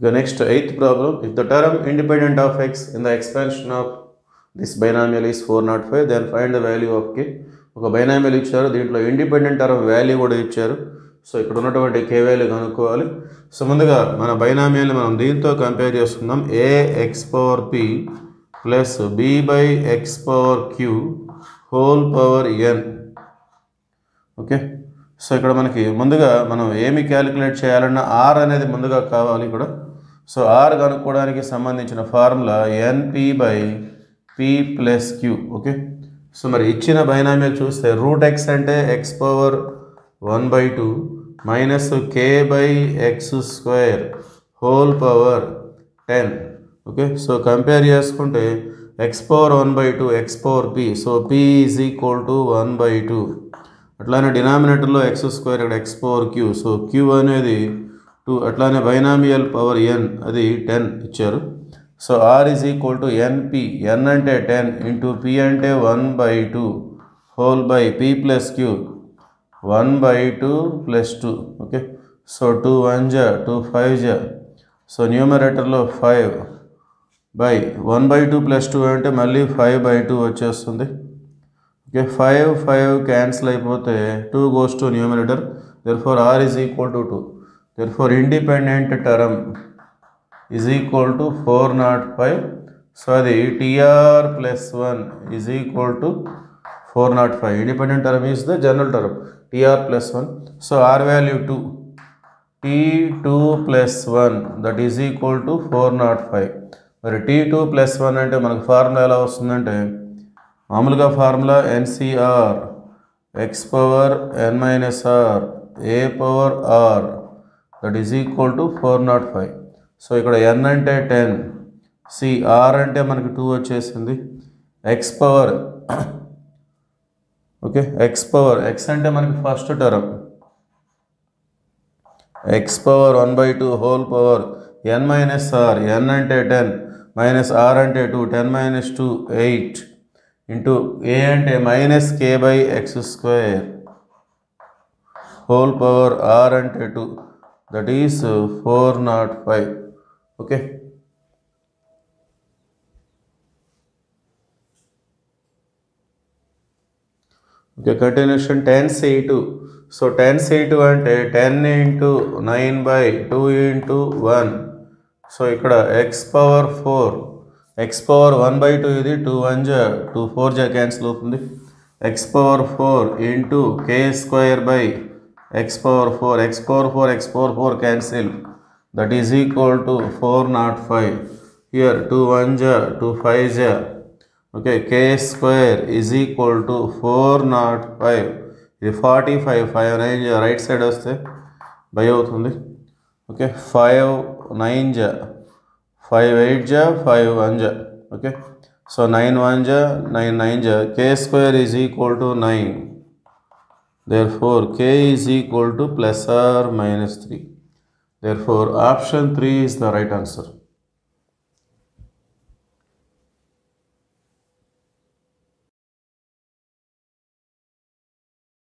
The next if the term independent of x in the in the expansion of this binomial is 405, then find the value of k. ఒక binomial ఇచ్చారు దీంట్లో independent term value కూడా ఇచ్చారు. So ఇక్కడ ఉన్నటువంటి కే value కనుక్కోవాలి. So ముందుగా మన బైనామియల్ని మనం దీంతో కంపేర్ చేసుకుందాం. A x power p plus b by x power q whole power n okay so ఇక్కడ మనకి ముందుగా మనం ఏమి క్యాలిక్యులేట్ చేయాలన్నా ఆర్ అనేది ముందుగా కావాలి ఇక్కడ సో ఆర్ కనుక్కోవడానికి సంబంధించిన formula n p by p plus q okay so మరి ఇచ్చిన బైనామియల్ చూస్తే రూట్ ఎక్స్ అంటే x power one by two minus k by x square whole power ten okay so compare చేసుకుంటే x power one by two x power p so p is equal to one by two అట్లానే డినామినేటర్లో X square ఇక్కడ x power q so q అనేది two అట్లానే binomial power n అది ten ఇచ్చారు. So r is equal to n p n అంటే ten into p అంటే one by two whole by p plus q one by two plus two okay so two one జా two five జా so న్యూమరేటర్లో five by one by two plus two అంటే మళ్ళీ five by two వచ్చేస్తుంది. Okay five five cancel అయిపోతే two goes to numerator therefore r is equal to two therefore independent term is equal to four naught five so అది TR plus one is equal to four naught five independent term is the general term TR plus one so r value two T two plus one that is equal to four naught five మరి tea two plus one అంటే మనకు formula ఎలా వస్తుందంటే మామూలుగా formula NCR x power n minus r a power r that is equal to four naught five. So ఇక్కడ n అంటే ten CR అంటే మనకి టూ వచ్చేసింది. X power okay x power x అంటే మనకి first term. X power one by two whole power n minus r n అంటే ten minus r అంటే two ten minus two eight. Into a అంటే minus k by x square whole power r అంటే two. That is four naught five okay okay continuation ten C two so ten C two అంటే ten into nine by two into one so ఇక్కడ x power four x power one by two ఇది two one జా two four జా cancel అవుతుంది. X power four into k square by x power four x power four x power four cancel that is equal to four naught five here two one జా two five జా okay k square is equal to four naught five ఇది forty five five nine జా right side వస్తే by అవుతుంది. Okay five nine జా five eight జా five one జా okay so nine one జా నైన్ నైన్ జా k square is equal to nine therefore k is equal to plus or minus three therefore option three is the right answer